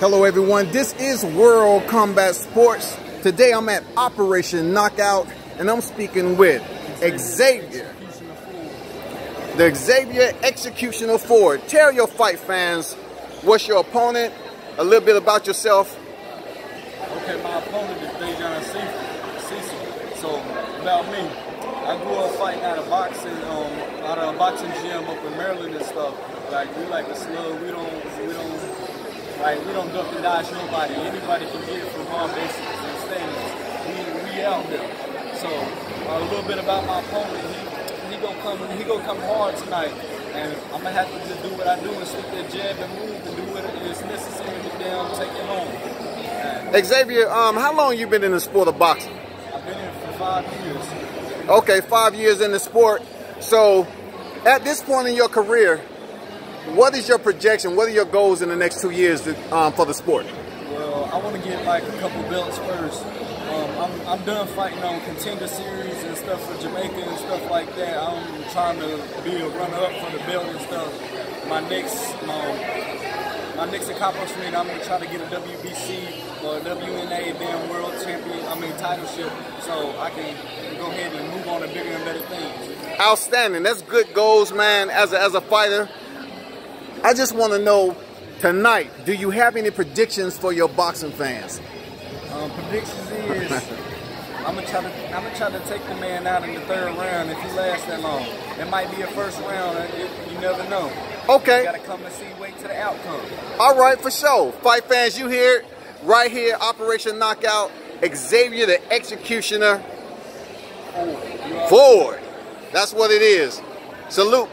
Hello everyone, this is World Combat Sports. Today I'm at Operation Knockout and I'm speaking with Xavier. The Xavier Executioner Ford. Tell your fight fans what's your opponent, a little bit about yourself. Okay, my opponent is Dijon Cissel. So, about me, I grew up fighting out of boxing, um, out of a boxing gym up in Maryland and stuff. Like, we like to slug, we don't, we don't like we don't duck and dodge nobody. Anybody can get it from our basics and standards. We, we out there. So uh, a little bit about my opponent. He, he gonna come he gonna come hard tonight. And I'm gonna have to just do what I do and stick that jab and move and do what is necessary to down take it home. And Xavier, um, how long you been in the sport of boxing? I've been in for five years. Okay, five years in the sport. So at this point in your career, what is your projection? What are your goals in the next two years to, um, for the sport? Well, I want to get like a couple belts first. Um, I'm, I'm done fighting on contender series and stuff for Jamaica and stuff like that. I'm trying to be a runner-up for the belt and stuff. My next, um, my next accomplishment, I'm gonna try to get a WBC or a WBA damn world champion. I mean titleship, so I can go ahead and move on to bigger and better things. Outstanding. That's good goals, man. As a, as a fighter, I just want to know tonight, do you have any predictions for your boxing fans? Um, predictions is I'm gonna try to I'm gonna try to take the man out in the third round if he lasts that long. It might be a first round. It, you never know. Okay. You gotta come and see. Wait to the outcome. All right, for sure. Fight fans, you hear right here. Operation Knockout. Xavier the Executioner. Ford. That's what it is. Salute.